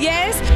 yes.